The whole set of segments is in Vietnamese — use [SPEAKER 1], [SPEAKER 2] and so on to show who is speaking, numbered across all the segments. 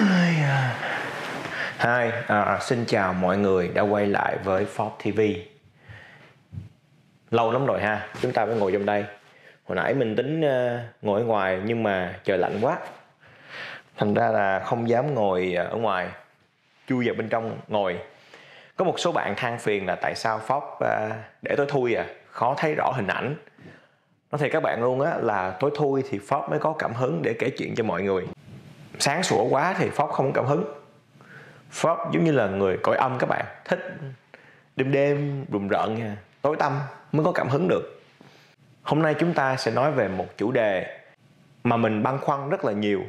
[SPEAKER 1] Hi, à. À, à, xin chào mọi người đã quay lại với Forbes TV Lâu lắm rồi ha, chúng ta mới ngồi trong đây. Hồi nãy mình tính uh, ngồi ở ngoài nhưng mà trời lạnh quá. Thành ra là không dám ngồi ở ngoài Chui vào bên trong ngồi. Có một số bạn than phiền là tại sao Forbes uh, để tối thui à? Khó thấy rõ hình ảnh. Nói thiệt các bạn luôn á là tối thui thì Forbes mới có cảm hứng để kể chuyện cho mọi người. Sáng sủa quá thì Forbes không cảm hứng. Forbes giống như là người cõi âm các bạn, thích đêm đêm, rùng rợn nha, tối tăm mới có cảm hứng được. Hôm nay chúng ta sẽ nói về một chủ đề mà mình băn khoăn rất là nhiều.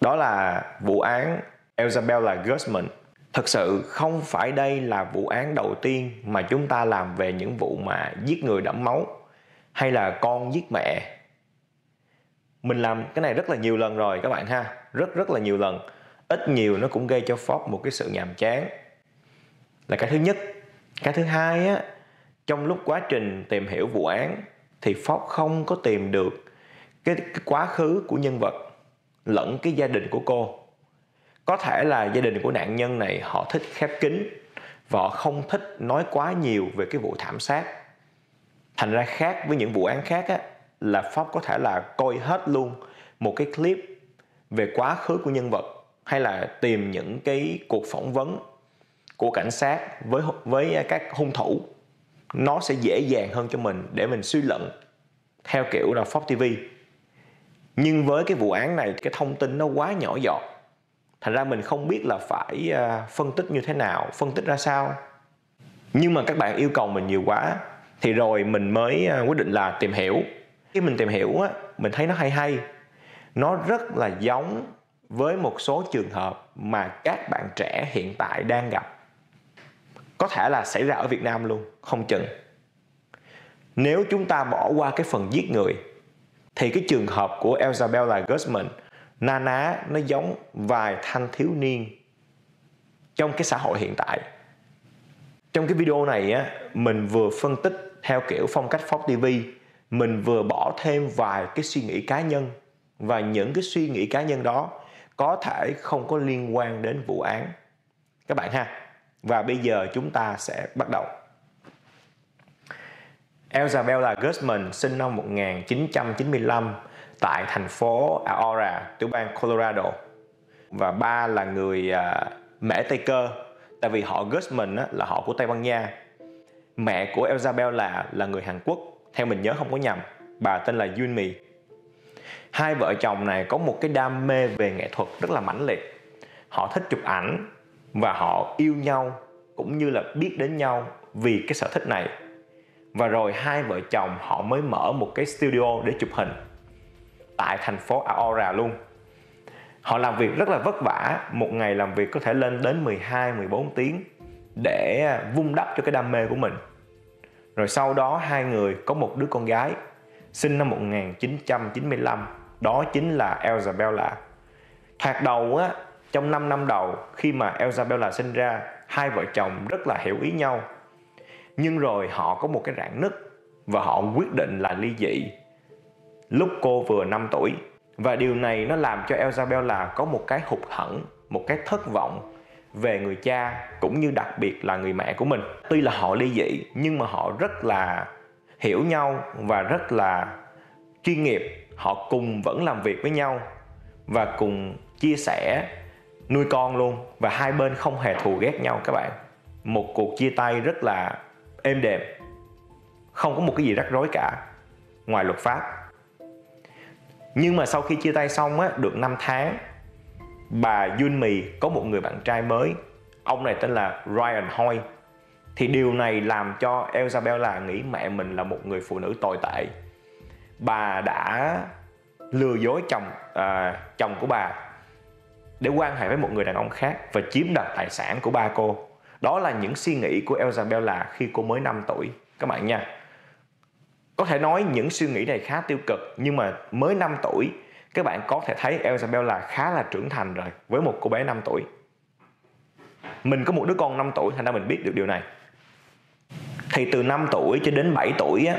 [SPEAKER 1] Đó là vụ án Isabella Guzman. Thật sự không phải đây là vụ án đầu tiên mà chúng ta làm về những vụ mà giết người đẫm máu hay là con giết mẹ mình làm cái này rất là nhiều lần rồi các bạn ha. Rất rất là nhiều lần. Ít nhiều nó cũng gây cho Fox một cái sự nhàm chán. Là cái thứ nhất. Cái thứ hai á trong lúc quá trình tìm hiểu vụ án thì Fox không có tìm được cái, cái quá khứ của nhân vật lẫn cái gia đình của cô. Có thể là gia đình của nạn nhân này họ thích khép kín và họ không thích nói quá nhiều về cái vụ thảm sát. Thành ra khác với những vụ án khác á là pháp có thể là coi hết luôn một cái clip về quá khứ của nhân vật hay là tìm những cái cuộc phỏng vấn của cảnh sát với với các hung thủ. Nó sẽ dễ dàng hơn cho mình để mình suy luận theo kiểu là Fox TV nhưng với cái vụ án này, cái thông tin nó quá nhỏ giọt. Thành ra mình không biết là phải à, phân tích như thế nào, phân tích ra sao. Nhưng mà các bạn yêu cầu mình nhiều quá, thì rồi mình mới à, quyết định là tìm hiểu khi mình tìm hiểu á, mình thấy nó hay hay. Nó rất là giống với một số trường hợp mà các bạn trẻ hiện tại đang gặp. Có thể là xảy ra ở Việt Nam luôn, không chừng. Nếu chúng ta bỏ qua cái phần giết người, thì cái trường hợp của Isabella Guzman, na ná, nó giống vài thanh thiếu niên trong cái xã hội hiện tại. Trong cái video này á, mình vừa phân tích theo kiểu phong cách Fox TV mình vừa bỏ thêm vài cái suy nghĩ cá nhân. Và những cái suy nghĩ cá nhân đó có thể không có liên quan đến vụ án. Các bạn ha. Và bây giờ chúng ta sẽ bắt đầu. Elzabella Guzman sinh năm 1995 tại thành phố Aurora, tiểu bang Colorado. Và ba là người uh, mẹ Tây Cơ. Tại vì họ Guzman á, là họ của Tây Ban Nha. Mẹ của Isabella là người Hàn Quốc theo mình nhớ không có nhầm, bà tên là Yunmi hai vợ chồng này có một cái đam mê về nghệ thuật rất là mãnh liệt. Họ thích chụp ảnh và họ yêu nhau cũng như là biết đến nhau vì cái sở thích này. Và rồi hai vợ chồng họ mới mở một cái studio để chụp hình tại thành phố Aora luôn. Họ làm việc rất là vất vả, một ngày làm việc có thể lên đến 12 14 tiếng để vun đắp cho cái đam mê của mình rồi sau đó hai người có một đứa con gái. Sinh năm 1995 đó chính là Elzabella. thoạt đầu á, trong 5 năm đầu, khi mà Elzabella sinh ra, hai vợ chồng rất là hiểu ý nhau. Nhưng rồi họ có một cái rạn nứt và họ quyết định là ly dị. Lúc cô vừa 5 tuổi. Và điều này nó làm cho Elzabella có một cái hụt hẫng, một cái thất vọng về người cha cũng như đặc biệt là người mẹ của mình. Tuy là họ ly dị, nhưng mà họ rất là hiểu nhau và rất là chuyên nghiệp. Họ cùng vẫn làm việc với nhau và cùng chia sẻ nuôi con luôn. Và hai bên không hề thù ghét nhau các bạn. Một cuộc chia tay rất là êm đềm. Không có một cái gì rắc rối cả, ngoài luật pháp. Nhưng mà sau khi chia tay xong á, được 5 tháng bà Yunmi có một người bạn trai mới. Ông này tên là Ryan Hoy. Thì điều này làm cho Isabella nghĩ mẹ mình là một người phụ nữ tồi tệ. Bà đã lừa dối chồng à, chồng của bà để quan hệ với một người đàn ông khác và chiếm đoạt tài sản của ba cô. Đó là những suy nghĩ của Isabella khi cô mới 5 tuổi. Các bạn nha. Có thể nói những suy nghĩ này khá tiêu cực nhưng mà mới 5 tuổi các bạn có thể thấy Isabella khá là trưởng thành rồi, với một cô bé 5 tuổi. Mình có một đứa con 5 tuổi, thành ra mình biết được điều này. Thì từ 5 tuổi cho đến 7 tuổi á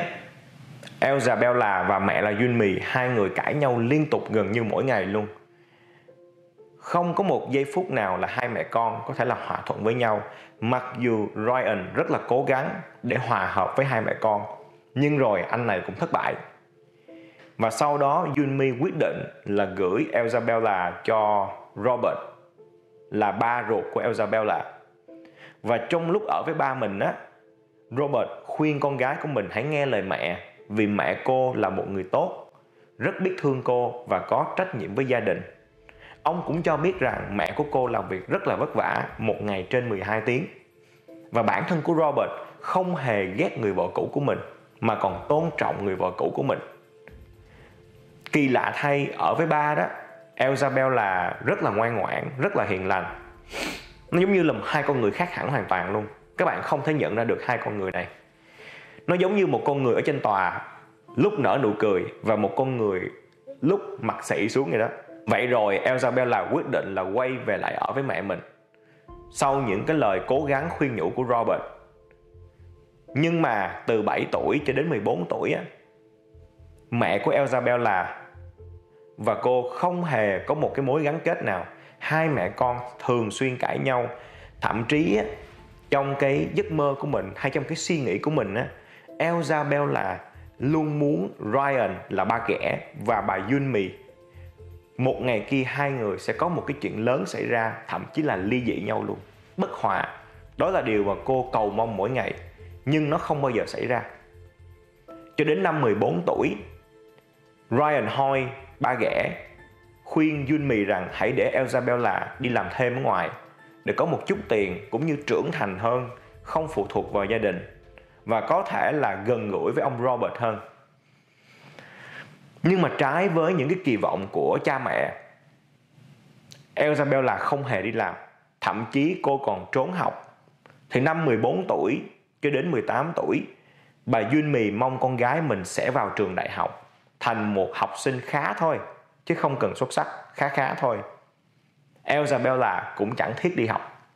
[SPEAKER 1] Elzabella và mẹ là Yunmi, hai người cãi nhau liên tục gần như mỗi ngày luôn. Không có một giây phút nào là hai mẹ con có thể là hòa thuận với nhau, mặc dù Ryan rất là cố gắng để hòa hợp với hai mẹ con. Nhưng rồi anh này cũng thất bại và sau đó, Yunmi quyết định là gửi Elzabella cho Robert, là ba ruột của Elzabella. Và trong lúc ở với ba mình á, Robert khuyên con gái của mình hãy nghe lời mẹ, vì mẹ cô là một người tốt, rất biết thương cô và có trách nhiệm với gia đình. Ông cũng cho biết rằng mẹ của cô làm việc rất là vất vả, một ngày trên 12 tiếng. Và bản thân của Robert không hề ghét người vợ cũ của mình, mà còn tôn trọng người vợ cũ của mình kỳ lạ thay ở với ba đó Elzabel là rất là ngoan ngoãn rất là hiền lành. Nó giống như là hai con người khác hẳn hoàn toàn luôn. Các bạn không thể nhận ra được hai con người này. Nó giống như một con người ở trên tòa lúc nở nụ cười và một con người lúc mặt xị xuống vậy đó. Vậy rồi Elzabel là quyết định là quay về lại ở với mẹ mình. Sau những cái lời cố gắng khuyên nhủ của Robert. Nhưng mà từ 7 tuổi cho đến 14 tuổi á, mẹ của Elzabel là và cô không hề có một cái mối gắn kết nào. Hai mẹ con thường xuyên cãi nhau. Thậm chí trong cái giấc mơ của mình hay trong cái suy nghĩ của mình á Elzabella luôn muốn Ryan là ba ghẻ và bà Yunmi một ngày kia hai người sẽ có một cái chuyện lớn xảy ra, thậm chí là ly dị nhau luôn. Bất hòa. Đó là điều mà cô cầu mong mỗi ngày, nhưng nó không bao giờ xảy ra. Cho đến năm 14 tuổi, Ryan Hoy ba ghẻ. Khuyên Junmi rằng hãy để Elzabella đi làm thêm ở ngoài, để có một chút tiền cũng như trưởng thành hơn, không phụ thuộc vào gia đình, và có thể là gần gũi với ông Robert hơn. Nhưng mà trái với những cái kỳ vọng của cha mẹ Elzabella không hề đi làm. Thậm chí cô còn trốn học. Thì năm 14 tuổi cho đến 18 tuổi, bà Junmi mong con gái mình sẽ vào trường đại học thành một học sinh khá thôi, chứ không cần xuất sắc, khá khá thôi. Elzabella cũng chẳng thiết đi học.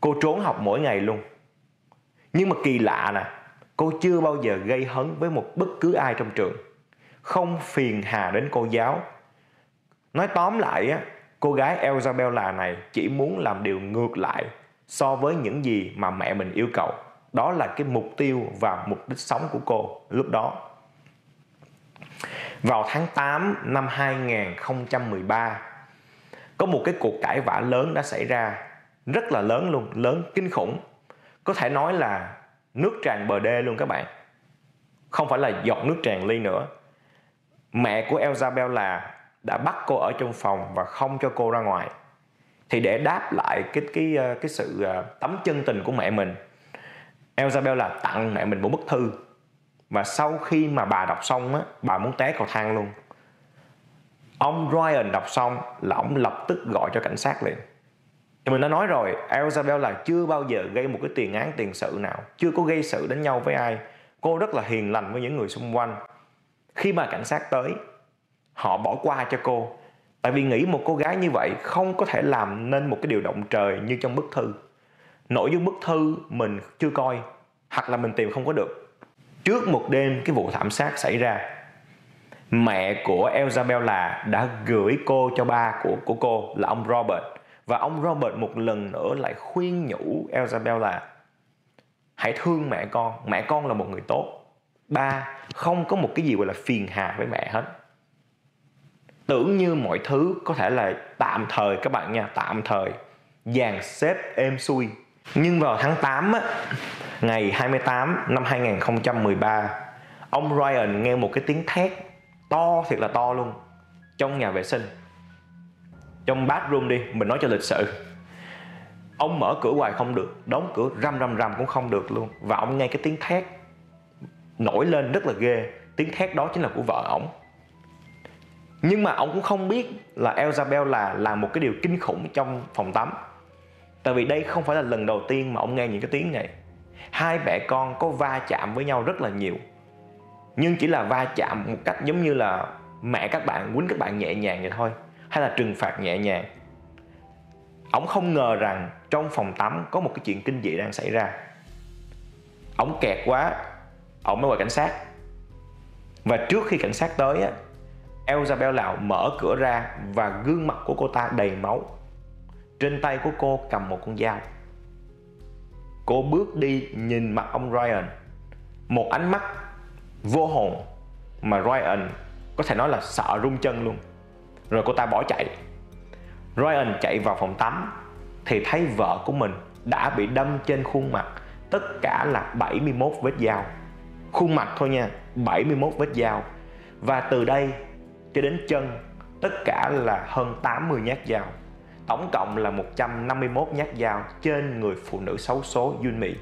[SPEAKER 1] Cô trốn học mỗi ngày luôn. Nhưng mà kỳ lạ nè, cô chưa bao giờ gây hấn với một bất cứ ai trong trường. Không phiền hà đến cô giáo. Nói tóm lại á, cô gái Elzabella này chỉ muốn làm điều ngược lại so với những gì mà mẹ mình yêu cầu. Đó là cái mục tiêu và mục đích sống của cô lúc đó vào tháng 8 năm 2013 có một cái cuộc cãi vã lớn đã xảy ra, rất là lớn luôn, lớn kinh khủng. Có thể nói là nước tràn bờ đê luôn các bạn. Không phải là giọt nước tràn ly nữa. Mẹ của Elzabel là đã bắt cô ở trong phòng và không cho cô ra ngoài. Thì để đáp lại cái cái ờ, cái sự ờ, tấm chân tình của mẹ mình Elzabel là tặng mẹ mình một bức thư và sau khi mà bà đọc xong á, bà muốn té cầu thang luôn. Ông Ryan đọc xong là ông lập tức gọi cho cảnh sát liền. Thì mình đã nói rồi Elzabella chưa bao giờ gây một cái tiền án tiền sự nào, chưa có gây sự đến nhau với ai. Cô rất là hiền lành với những người xung quanh. Khi mà cảnh sát tới, họ bỏ qua cho cô. Tại vì nghĩ một cô gái như vậy không có thể làm nên một cái điều động trời như trong bức thư. Nội dung bức thư mình chưa coi, hoặc là mình tìm không có được trước một đêm cái vụ thảm sát xảy ra. Mẹ của Elzabella đã gửi cô cho ba của của cô là ông Robert. Và ông Robert một lần nữa lại khuyên nhủ Elzabella hãy thương mẹ con mẹ con là một người tốt. Ba, không có một cái gì gọi là phiền hà với mẹ hết. Tưởng như mọi thứ có thể là tạm thời các bạn nha, tạm thời. Dàn xếp êm xuôi nhưng vào tháng 8 á, ngày 28 năm 2013 ông Ryan nghe một cái tiếng thét to thiệt là to luôn trong nhà vệ sinh. Trong bathroom đi mình nói cho lịch sự. Ông mở cửa hoài không được đóng cửa răm răm răm cũng không được luôn. Và ông nghe cái tiếng thét nổi lên rất là ghê. Tiếng thét đó chính là của vợ ổng. Nhưng mà ông cũng không biết là Elzabel là làm một cái điều kinh khủng trong phòng tắm tại vì đây không phải là lần đầu tiên mà ông nghe những cái tiếng này. Hai mẹ con có va chạm với nhau rất là nhiều. Nhưng chỉ là va chạm một cách giống như là mẹ các bạn quýnh các bạn nhẹ nhàng vậy thôi, hay là trừng phạt nhẹ nhàng. Ông không ngờ rằng trong phòng tắm có một cái chuyện kinh dị đang xảy ra. Ông kẹt quá, ông mới gọi cảnh sát. Và trước khi cảnh sát tới á Elzabella mở cửa ra và gương mặt của cô ta đầy máu. Trên tay của cô cầm một con dao. Cô bước đi nhìn mặt ông Ryan. Một ánh mắt vô hồn mà Ryan có thể nói là sợ rung chân luôn. Rồi cô ta bỏ chạy. Ryan chạy vào phòng tắm thì thấy vợ của mình đã bị đâm trên khuôn mặt tất cả là 71 vết dao. Khuôn mặt thôi nha, 71 vết dao. Và từ đây cho đến chân tất cả là hơn 80 nhát dao. Tổng cộng là 151 nhát dao trên người phụ nữ xấu số Yun Mỹ.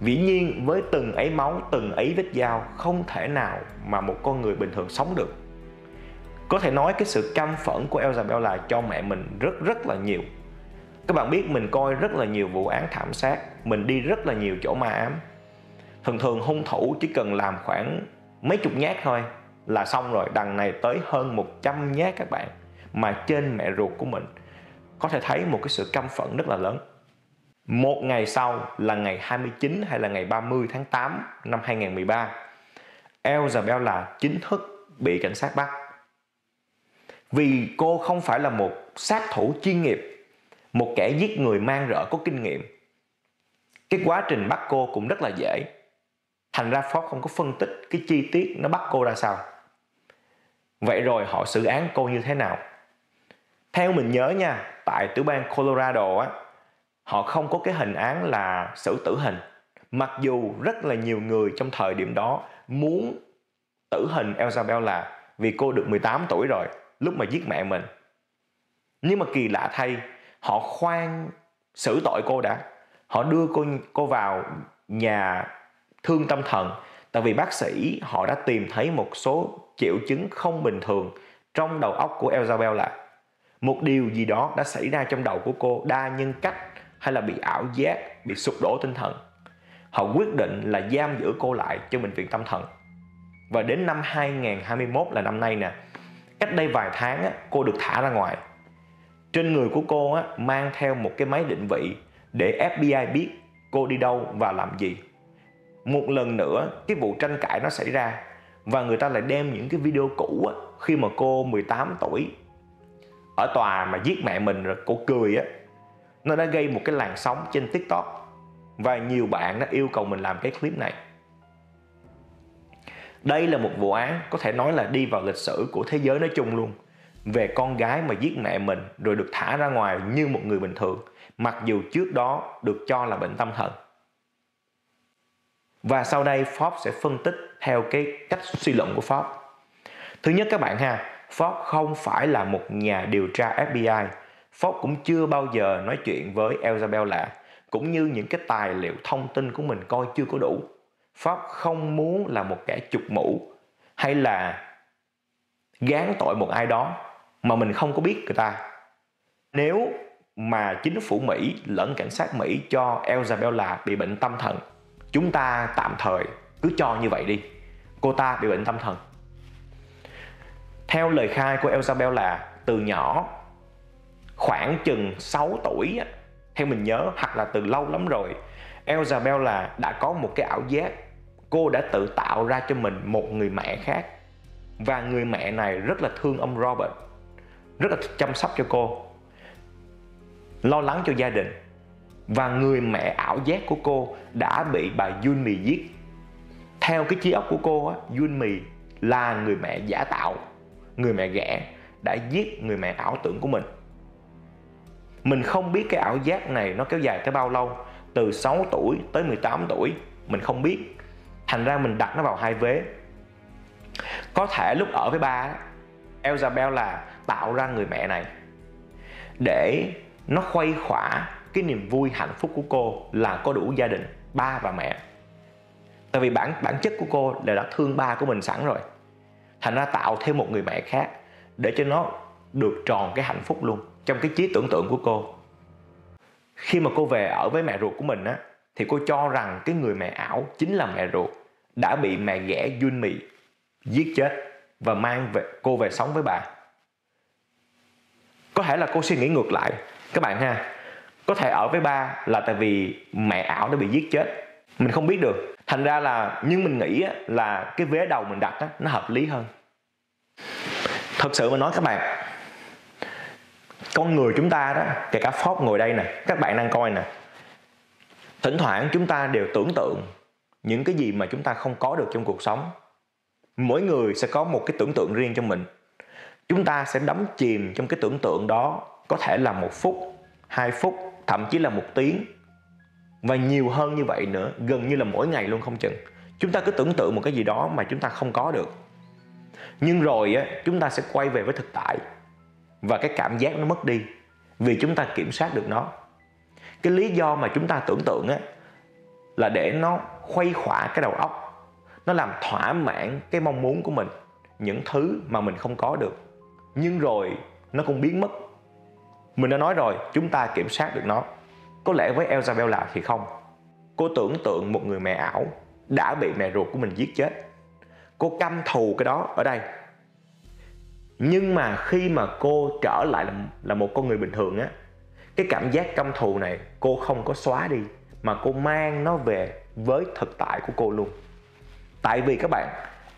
[SPEAKER 1] Dĩ nhiên với từng ấy máu, từng ấy vết dao không thể nào mà một con người bình thường sống được. Có thể nói cái sự căm phẫn của Elzabella cho mẹ mình rất rất là nhiều. Các bạn biết mình coi rất là nhiều vụ án thảm sát, mình đi rất là nhiều chỗ ma ám. Thường thường hung thủ chỉ cần làm khoảng mấy chục nhát thôi là xong rồi đằng này tới hơn 100 nhát các bạn mà trên mẹ ruột của mình, có thể thấy một cái sự căm phẫn rất là lớn. Một ngày sau là ngày 29 hay là ngày 30 tháng 8 năm 2013 Elzabella chính thức bị cảnh sát bắt. Vì cô không phải là một sát thủ chuyên nghiệp, một kẻ giết người mang rợ có kinh nghiệm, cái quá trình bắt cô cũng rất là dễ. Thành ra Ford không có phân tích cái chi tiết nó bắt cô ra sao. Vậy rồi họ xử án cô như thế nào? Theo mình nhớ nha, tại tiểu bang Colorado á, họ không có cái hình án là xử tử hình. Mặc dù rất là nhiều người trong thời điểm đó muốn tử hình Elzabella vì cô được 18 tuổi rồi lúc mà giết mẹ mình. Nhưng mà kỳ lạ thay, họ khoan xử tội cô đã. Họ đưa cô cô vào nhà thương tâm thần tại vì bác sĩ họ đã tìm thấy một số triệu chứng không bình thường trong đầu óc của Elzabella. Một điều gì đó đã xảy ra trong đầu của cô đa nhân cách hay là bị ảo giác, bị sụp đổ tinh thần. Họ quyết định là giam giữ cô lại cho bệnh viện tâm thần. Và đến năm 2021 là năm nay nè, cách đây vài tháng á, cô được thả ra ngoài. Trên người của cô á, mang theo một cái máy định vị để FBI biết cô đi đâu và làm gì. Một lần nữa, cái vụ tranh cãi nó xảy ra và người ta lại đem những cái video cũ á, khi mà cô 18 tuổi ở tòa mà giết mẹ mình rồi cổ cười á nó đã gây một cái làn sóng trên tiktok. Và nhiều bạn đã yêu cầu mình làm cái clip này. Đây là một vụ án có thể nói là đi vào lịch sử của thế giới nói chung luôn. Về con gái mà giết mẹ mình rồi được thả ra ngoài như một người bình thường mặc dù trước đó được cho là bệnh tâm thần. Và sau đây Forbes sẽ phân tích theo cái cách suy luận của Forbes. Thứ nhất các bạn ha, Ford không phải là một nhà điều tra FBI. Ford cũng chưa bao giờ nói chuyện với Elzabella cũng như những cái tài liệu thông tin của mình coi chưa có đủ. Ford không muốn là một kẻ chụp mũ hay là gán tội một ai đó mà mình không có biết người ta. Nếu mà chính phủ Mỹ lẫn cảnh sát Mỹ cho Elzabella bị bệnh tâm thần, chúng ta tạm thời cứ cho như vậy đi cô ta bị bệnh tâm thần theo lời khai của Elzabel là từ nhỏ khoảng chừng 6 tuổi theo mình nhớ hoặc là từ lâu lắm rồi Elzabel là đã có một cái ảo giác. Cô đã tự tạo ra cho mình một người mẹ khác. Và người mẹ này rất là thương ông Robert rất là chăm sóc cho cô lo lắng cho gia đình. Và người mẹ ảo giác của cô đã bị bà Yun Mì giết. Theo cái trí óc của cô á, Yun Mì là người mẹ giả tạo, người mẹ ghẻ đã giết người mẹ ảo tưởng của mình. Mình không biết cái ảo giác này nó kéo dài tới bao lâu, từ 6 tuổi tới 18 tuổi, mình không biết. Thành ra mình đặt nó vào hai vế. Có thể lúc ở với ba, Elzabel là tạo ra người mẹ này để nó khuây khỏa cái niềm vui hạnh phúc của cô là có đủ gia đình ba và mẹ tại vì bản bản chất của cô là đã thương ba của mình sẵn rồi thành ra tạo thêm một người mẹ khác để cho nó được tròn cái hạnh phúc luôn trong cái trí tưởng tượng của cô. Khi mà cô về ở với mẹ ruột của mình á, thì cô cho rằng cái người mẹ ảo chính là mẹ ruột đã bị mẹ ghẻ Yun Mì giết chết và mang về, cô về sống với bà. Có thể là cô suy nghĩ ngược lại. Các bạn ha, có thể ở với ba là tại vì mẹ ảo đã bị giết chết. Mình không biết được. Thành ra là, nhưng mình nghĩ là cái vế đầu mình đặt nó hợp lý hơn thật sự mà nói các bạn, con người chúng ta đó, kể cả Forbes ngồi đây nè, các bạn đang coi nè, thỉnh thoảng chúng ta đều tưởng tượng những cái gì mà chúng ta không có được trong cuộc sống. Mỗi người sẽ có một cái tưởng tượng riêng cho mình. Chúng ta sẽ đắm chìm trong cái tưởng tượng đó, có thể là một phút, hai phút, thậm chí là một tiếng. Và nhiều hơn như vậy nữa, gần như là mỗi ngày luôn không chừng. Chúng ta cứ tưởng tượng một cái gì đó mà chúng ta không có được nhưng rồi á, chúng ta sẽ quay về với thực tại. Và cái cảm giác nó mất đi, vì chúng ta kiểm soát được nó. Cái lý do mà chúng ta tưởng tượng á, là để nó khuây khỏa cái đầu óc. Nó làm thỏa mãn cái mong muốn của mình, những thứ mà mình không có được. Nhưng rồi, nó cũng biến mất. Mình đã nói rồi, chúng ta kiểm soát được nó. Có lẽ với Elzabella thì không. Cô tưởng tượng một người mẹ ảo đã bị mẹ ruột của mình giết chết cô căm thù cái đó ở đây. Nhưng mà khi mà cô trở lại là, là một con người bình thường á cái cảm giác căm thù này cô không có xóa đi mà cô mang nó về với thực tại của cô luôn. Tại vì các bạn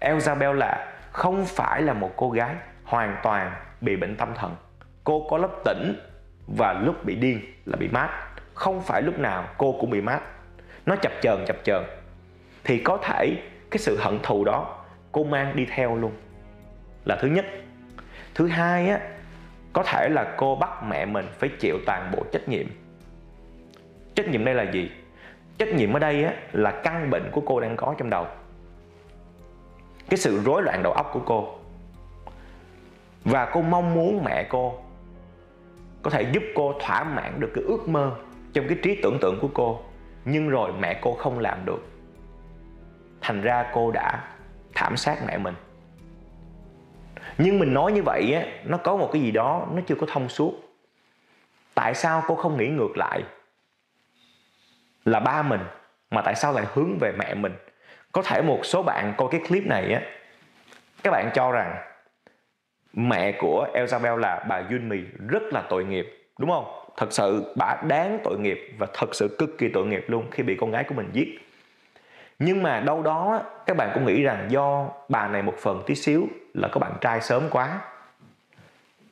[SPEAKER 1] Elzabella không phải là một cô gái hoàn toàn bị bệnh tâm thần. Cô có lúc tỉnh và lúc bị điên là bị mát. Không phải lúc nào cô cũng bị mát. Nó chập chờn chập chờn. Thì có thể cái sự hận thù đó cô mang đi theo luôn. Là thứ nhất. Thứ hai á, có thể là cô bắt mẹ mình phải chịu toàn bộ trách nhiệm. Trách nhiệm đây là gì? Trách nhiệm ở đây á, là căn bệnh của cô đang có trong đầu. Cái sự rối loạn đầu óc của cô. Và cô mong muốn mẹ cô có thể giúp cô thỏa mãn được cái ước mơ trong cái trí tưởng tượng của cô. Nhưng rồi mẹ cô không làm được. Thành ra cô đã thảm sát mẹ mình. Nhưng mình nói như vậy á, nó có một cái gì đó nó chưa có thông suốt. Tại sao cô không nghĩ ngược lại? Là ba mình, mà tại sao lại hướng về mẹ mình? Có thể một số bạn coi cái clip này á, các bạn cho rằng mẹ của Elzabel là bà Yunmi rất là tội nghiệp, đúng không? Thật sự bà đáng tội nghiệp và thật sự cực kỳ tội nghiệp luôn khi bị con gái của mình giết nhưng mà đâu đó các bạn cũng nghĩ rằng do bà này một phần tí xíu là có bạn trai sớm quá.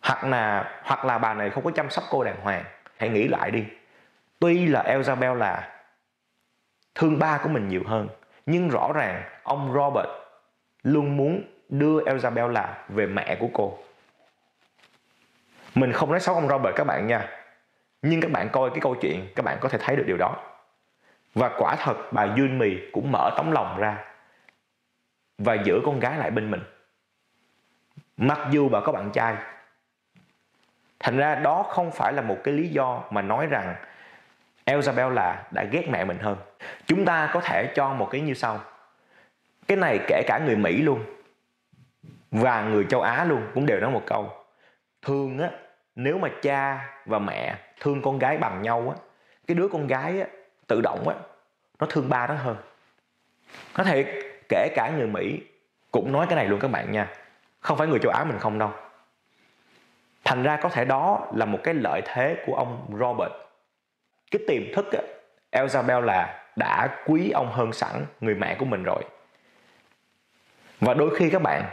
[SPEAKER 1] Hoặc là hoặc là bà này không có chăm sóc cô đàng hoàng. Hãy nghĩ lại đi. Tuy là Elzabel là thương ba của mình nhiều hơn, nhưng rõ ràng ông Robert luôn muốn đưa Elzabel là về mẹ của cô. Mình không nói xấu ông Robert các bạn nha. Nhưng các bạn coi cái câu chuyện, các bạn có thể thấy được điều đó và quả thật, bà Yun Mì cũng mở tấm lòng ra và giữ con gái lại bên mình. Mặc dù bà có bạn trai, thành ra đó không phải là một cái lý do mà nói rằng Elzabella đã ghét mẹ mình hơn. Chúng ta có thể cho một cái như sau. Cái này kể cả người Mỹ luôn và người châu Á luôn cũng đều nói một câu. Thương á, nếu mà cha và mẹ thương con gái bằng nhau á, cái đứa con gái á tự động á, nó thương ba nó hơn. Nó thể kể cả người Mỹ cũng nói cái này luôn các bạn nha, không phải người châu Á mình không đâu. Thành ra có thể đó là một cái lợi thế của ông Robert. Cái tiềm thức á Elzabel là đã quý ông hơn sẵn người mẹ của mình rồi. Và đôi khi các bạn,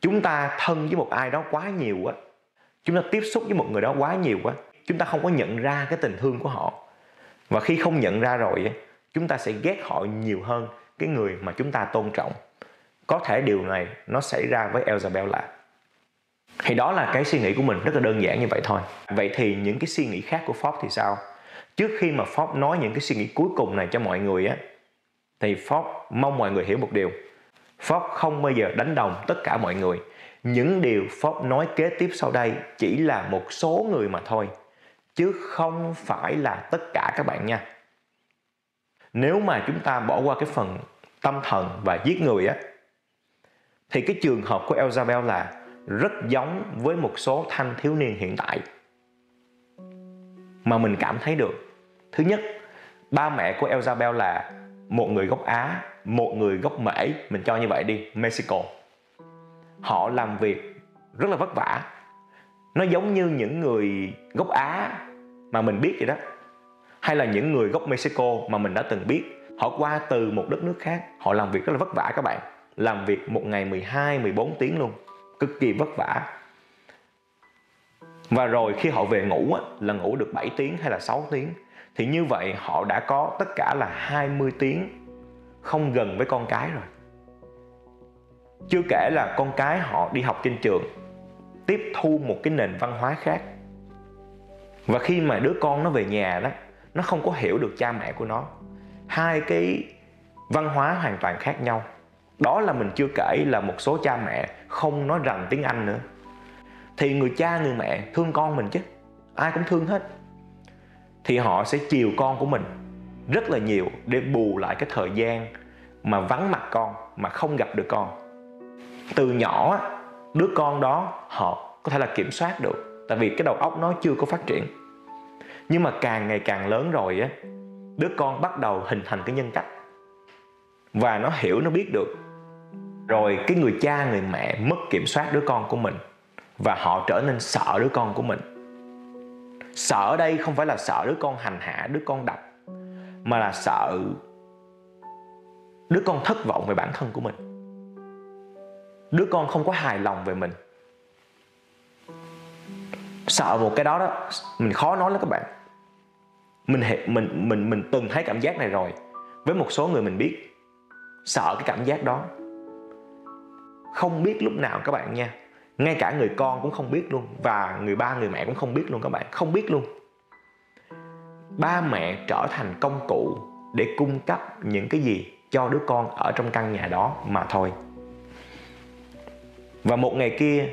[SPEAKER 1] chúng ta thân với một ai đó quá nhiều á, chúng ta tiếp xúc với một người đó quá nhiều á, chúng ta không có nhận ra cái tình thương của họ và khi không nhận ra rồi chúng ta sẽ ghét họ nhiều hơn cái người mà chúng ta tôn trọng. Có thể điều này nó xảy ra với Elzabella thì đó là cái suy nghĩ của mình, rất là đơn giản như vậy thôi. Vậy thì những cái suy nghĩ khác của Forbes thì sao? Trước khi mà Forbes nói những cái suy nghĩ cuối cùng này cho mọi người á, thì Forbes mong mọi người hiểu một điều. Forbes không bao giờ đánh đồng tất cả mọi người. Những điều Forbes nói kế tiếp sau đây chỉ là một số người mà thôi chứ không phải là tất cả các bạn nha. Nếu mà chúng ta bỏ qua cái phần tâm thần và giết người á, thì cái trường hợp của Elzabel là rất giống với một số thanh thiếu niên hiện tại. Mà mình cảm thấy được. Thứ nhất, ba mẹ của Elzabel là một người gốc Á, một người gốc Mễ. Mình cho như vậy đi, Mexico. Họ làm việc rất là vất vả nó giống như những người gốc Á mà mình biết vậy đó. Hay là những người gốc Mexico mà mình đã từng biết. Họ qua từ một đất nước khác. Họ làm việc rất là vất vả các bạn. Làm việc một ngày 12 14 tiếng luôn. Cực kỳ vất vả. Và rồi khi họ về ngủ á, là ngủ được 7 tiếng hay là 6 tiếng thì như vậy họ đã có tất cả là 20 tiếng không gần với con cái rồi. Chưa kể là con cái họ đi học trên trường tiếp thu một cái nền văn hóa khác. Và khi mà đứa con nó về nhà đó, nó không có hiểu được cha mẹ của nó, hai cái văn hóa hoàn toàn khác nhau. Đó là mình chưa kể là một số cha mẹ không nói rằng tiếng anh nữa. Thì người cha, người mẹ thương con mình chứ, ai cũng thương hết. Thì họ sẽ chiều con của mình rất là nhiều để bù lại cái thời gian mà vắng mặt con, mà không gặp được con. Từ nhỏ đứa con đó họ có thể là kiểm soát được, tại vì cái đầu óc nó chưa có phát triển. Nhưng mà càng ngày càng lớn rồi á, đứa con bắt đầu hình thành cái nhân cách. Và nó hiểu, nó biết được. Rồi cái người cha, người mẹ mất kiểm soát đứa con của mình, và họ trở nên sợ đứa con của mình. Sợ ở đây không phải là sợ đứa con hành hạ, đứa con đập, mà là sợ đứa con thất vọng về bản thân của mình đứa con không có hài lòng về mình. Sợ một cái đó đó, mình khó nói lắm các bạn. Mình mình mình mình từng thấy cảm giác này rồi. Với một số người mình biết, sợ cái cảm giác đó. Không biết lúc nào các bạn nha. Ngay cả người con cũng không biết luôn, và người ba, người mẹ cũng không biết luôn các bạn. Không biết luôn. Ba mẹ trở thành công cụ để cung cấp những cái gì cho đứa con ở trong căn nhà đó mà thôi và một ngày kia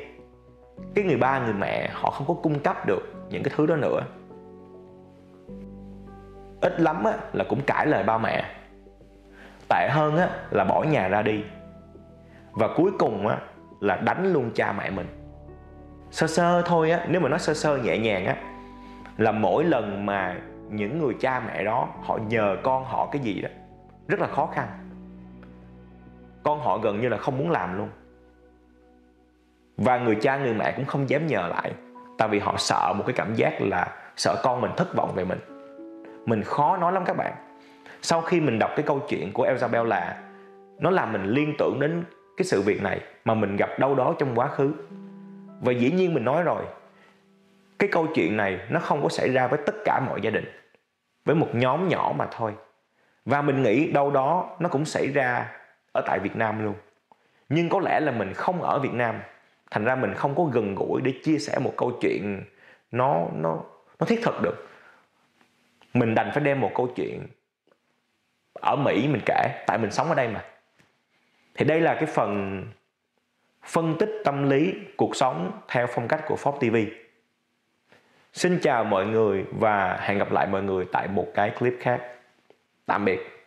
[SPEAKER 1] cái người ba người mẹ họ không có cung cấp được những cái thứ đó nữa. Ít lắm á, là cũng cãi lời ba mẹ. Tệ hơn á, là bỏ nhà ra đi. Và cuối cùng á, là đánh luôn cha mẹ mình. Sơ sơ thôi á nếu mà nói sơ sơ nhẹ nhàng á là mỗi lần mà những người cha mẹ đó họ nhờ con họ cái gì đó rất là khó khăn. Con họ gần như là không muốn làm luôn và người cha, người mẹ cũng không dám nhờ lại, tại vì họ sợ một cái cảm giác là sợ con mình thất vọng về mình. Mình khó nói lắm các bạn. Sau khi mình đọc cái câu chuyện của Elzabel là nó làm mình liên tưởng đến cái sự việc này mà mình gặp đâu đó trong quá khứ. Và dĩ nhiên mình nói rồi, cái câu chuyện này nó không có xảy ra với tất cả mọi gia đình, với một nhóm nhỏ mà thôi. Và mình nghĩ đâu đó nó cũng xảy ra ở tại Việt Nam luôn. Nhưng có lẽ là mình không ở Việt Nam thành ra mình không có gần gũi để chia sẻ một câu chuyện nó nó nó thiết thực được. Mình đành phải đem một câu chuyện ở Mỹ mình kể, tại mình sống ở đây mà. Thì đây là cái phần phân tích tâm lý, cuộc sống theo phong cách của Fox TV xin chào mọi người và hẹn gặp lại mọi người tại một cái clip khác. Tạm biệt.